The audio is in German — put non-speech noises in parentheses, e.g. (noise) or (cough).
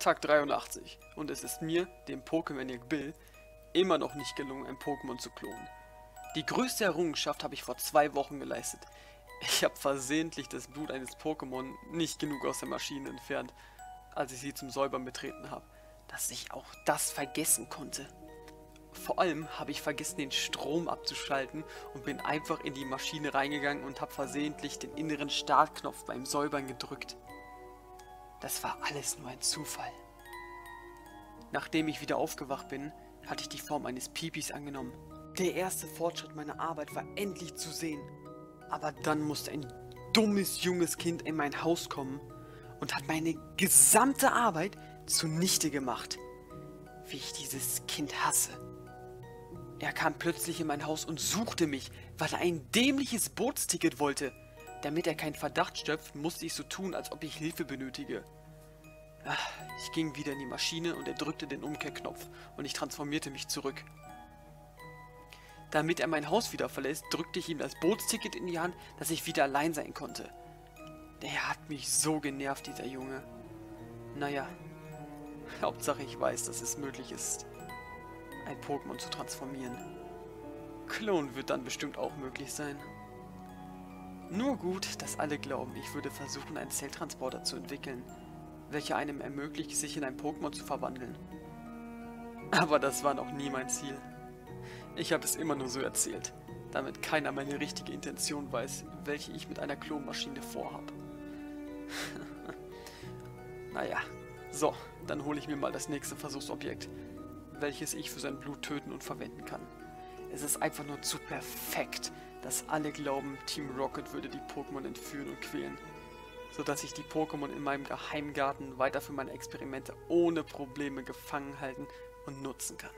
Tag 83 und es ist mir, dem Pokémaniac Bill, immer noch nicht gelungen, ein Pokémon zu klonen. Die größte Errungenschaft habe ich vor zwei Wochen geleistet. Ich habe versehentlich das Blut eines Pokémon nicht genug aus der Maschine entfernt, als ich sie zum Säubern betreten habe, dass ich auch das vergessen konnte. Vor allem habe ich vergessen, den Strom abzuschalten und bin einfach in die Maschine reingegangen und habe versehentlich den inneren Startknopf beim Säubern gedrückt. Das war alles nur ein Zufall. Nachdem ich wieder aufgewacht bin, hatte ich die Form eines Pipis angenommen. Der erste Fortschritt meiner Arbeit war endlich zu sehen. Aber dann musste ein dummes junges Kind in mein Haus kommen und hat meine gesamte Arbeit zunichte gemacht. Wie ich dieses Kind hasse. Er kam plötzlich in mein Haus und suchte mich, weil er ein dämliches Bootsticket wollte. Damit er keinen Verdacht stöpft, musste ich so tun, als ob ich Hilfe benötige. Ach, ich ging wieder in die Maschine und er drückte den Umkehrknopf und ich transformierte mich zurück. Damit er mein Haus wieder verlässt, drückte ich ihm das Bootsticket in die Hand, dass ich wieder allein sein konnte. Der hat mich so genervt, dieser Junge. Naja, Hauptsache ich weiß, dass es möglich ist, ein Pokémon zu transformieren. Klon wird dann bestimmt auch möglich sein. Nur gut, dass alle glauben, ich würde versuchen, einen Zelltransporter zu entwickeln, welcher einem ermöglicht, sich in ein Pokémon zu verwandeln. Aber das war noch nie mein Ziel. Ich habe es immer nur so erzählt, damit keiner meine richtige Intention weiß, welche ich mit einer Klonmaschine vorhab. (laughs) naja, so, dann hole ich mir mal das nächste Versuchsobjekt, welches ich für sein Blut töten und verwenden kann. Es ist einfach nur zu perfekt, dass alle glauben, Team Rocket würde die Pokémon entführen und quälen, sodass ich die Pokémon in meinem Geheimgarten weiter für meine Experimente ohne Probleme gefangen halten und nutzen kann.